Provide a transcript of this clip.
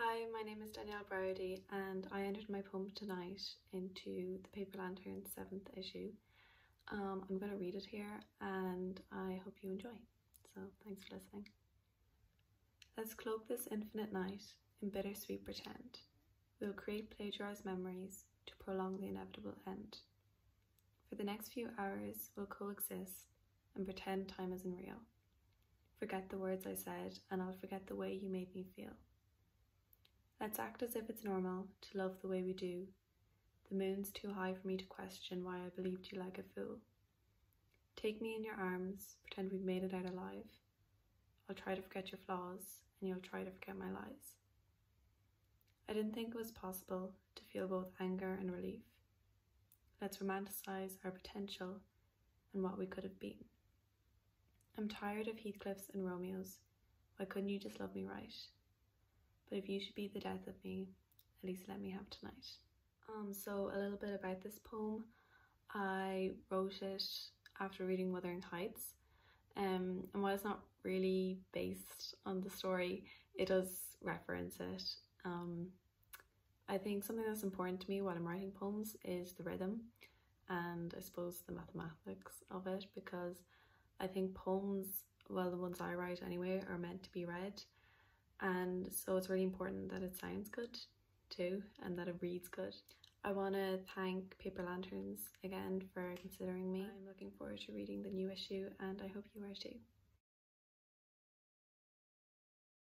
Hi, my name is Danielle Briody and I entered my poem tonight into the Paper Lantern 7th issue. Um, I'm going to read it here and I hope you enjoy. So thanks for listening. Let's cloak this infinite night in bittersweet pretend. We'll create plagiarized memories to prolong the inevitable end. For the next few hours, we'll coexist and pretend time isn't real. Forget the words I said, and I'll forget the way you made me feel. Let's act as if it's normal to love the way we do. The moon's too high for me to question why I believed you like a fool. Take me in your arms, pretend we've made it out alive. I'll try to forget your flaws, and you'll try to forget my lies. I didn't think it was possible to feel both anger and relief. Let's romanticize our potential and what we could have been. I'm tired of Heathcliffs and Romeos. Why couldn't you just love me right? But if you should be the death of me, at least let me have tonight. Um, so a little bit about this poem. I wrote it after reading Wuthering Heights. Um, and while it's not really based on the story, it does reference it. Um, I think something that's important to me while I'm writing poems is the rhythm and I suppose the mathematics of it because I think poems, well, the ones I write anyway, are meant to be read. And so it's really important that it sounds good too and that it reads good. I want to thank Paper Lanterns again for considering me. I'm looking forward to reading the new issue and I hope you are too.